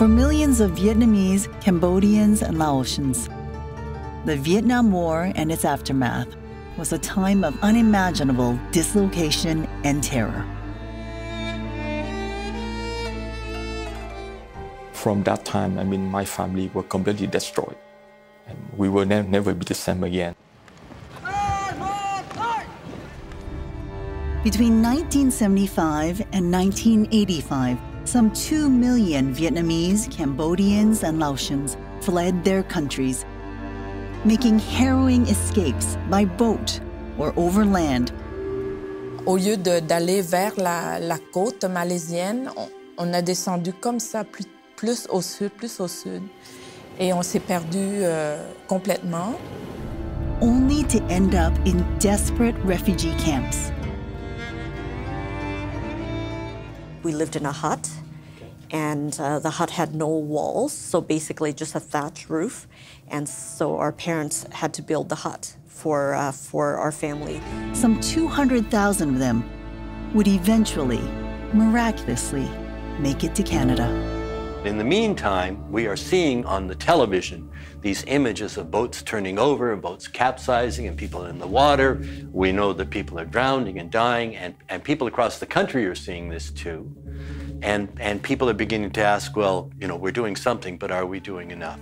For millions of Vietnamese, Cambodians, and Laotians, the Vietnam War and its aftermath was a time of unimaginable dislocation and terror. From that time, I mean, my family were completely destroyed. And we will ne never be the same again. Between 1975 and 1985, some 2 million Vietnamese, Cambodians, and Laotians fled their countries, making harrowing escapes by boat or overland. Au lieu d'aller vers la, la, côte malaisienne, on, on, a descendu comme ça plus, plus au sud, plus au sud. Et on s'est perdu euh, complètement. Only to end up in desperate refugee camps. We lived in a hut, and uh, the hut had no walls, so basically just a thatch roof. And so our parents had to build the hut for, uh, for our family. Some 200,000 of them would eventually, miraculously, make it to Canada. In the meantime, we are seeing on the television these images of boats turning over and boats capsizing and people in the water. We know that people are drowning and dying, and, and people across the country are seeing this too. And, and people are beginning to ask, well, you know, we're doing something, but are we doing enough?